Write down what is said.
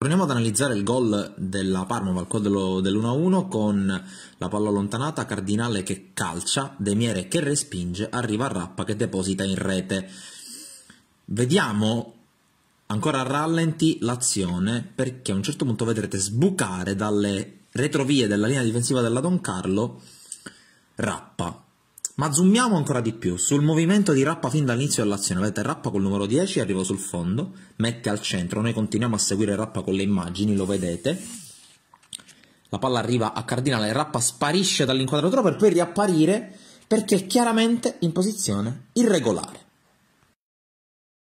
Torniamo ad analizzare il gol della Parma, il gol dell'1-1 con la palla allontanata, Cardinale che calcia, Demiere che respinge, arriva a Rappa che deposita in rete. Vediamo ancora rallenti l'azione perché a un certo punto vedrete sbucare dalle retrovie della linea difensiva della Don Carlo Rappa ma zoomiamo ancora di più sul movimento di Rappa fin dall'inizio dell'azione. Vedete, Rappa col numero 10 arriva sul fondo, mette al centro, noi continuiamo a seguire Rappa con le immagini, lo vedete. La palla arriva a Cardinale, Rappa sparisce dall'inquadratura per poi riapparire perché è chiaramente in posizione irregolare.